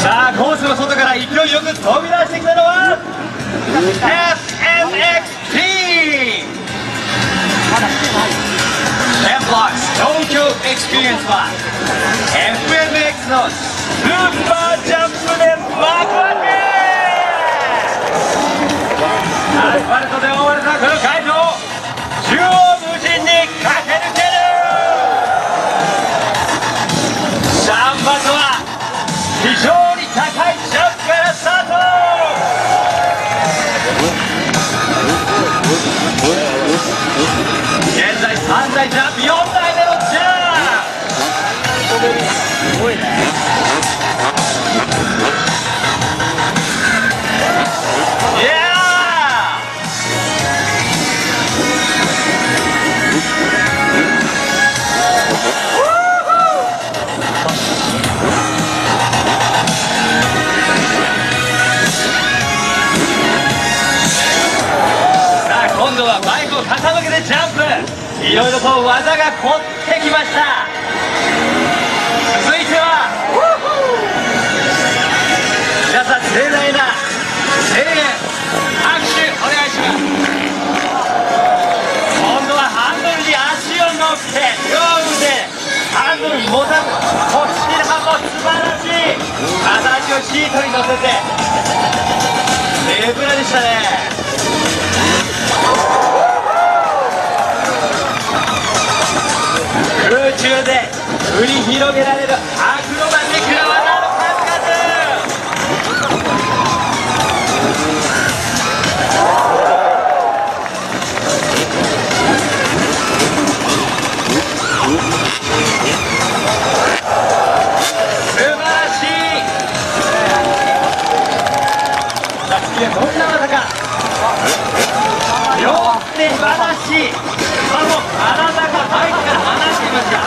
さあコースの外から勢いよく飛び出してきたのは SMXT! まだ来てない F-Locks Tokyo Experience Live スのスーパージャンプで幕開けアスファルトで覆われたこの会場縦横無尽に駆け抜けるシャンバズは非常に高いジャンプからスタート現在3台ジャンプ4台いやさあ今度はバイクを傾けてジャンプ。いろいろと技が凝ってきました。して両腕ハンドルもたこちらも素晴らしい。片足をシートに乗せて。レブラでしたね。空中で繰り広げられる。さあ次はどんな技か両手話あの体がバイクから離していました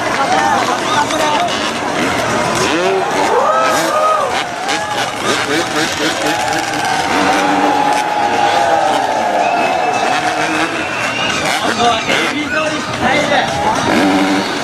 今度はエビゾリスタイル